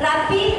rapidamente